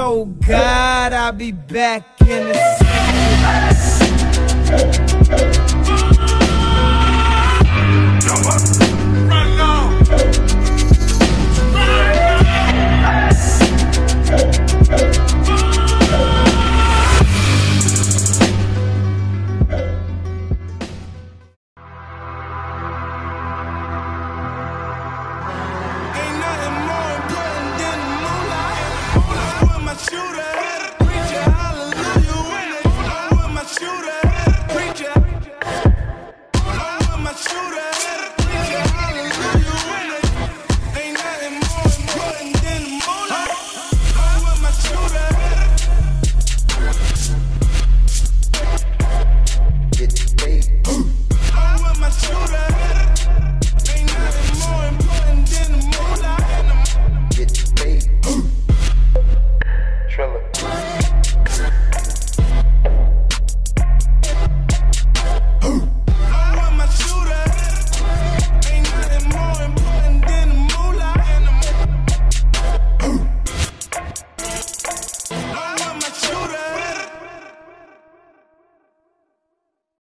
Oh God, I'll be back in the city.